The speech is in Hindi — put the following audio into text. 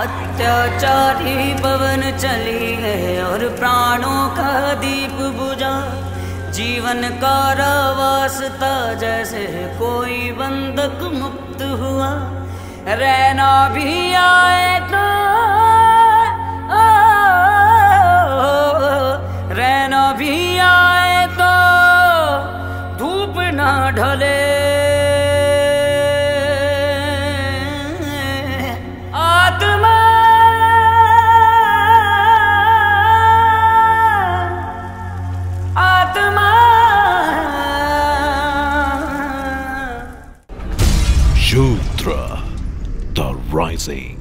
अत्याचारी पवन चली है और प्राणों का दीप बुझा। जीवन कारावास था जैसे कोई बंधक मुक्त हुआ। रहना भी आएगा रहना भी आए तो धूप ना ढले। Shudra, the Rising.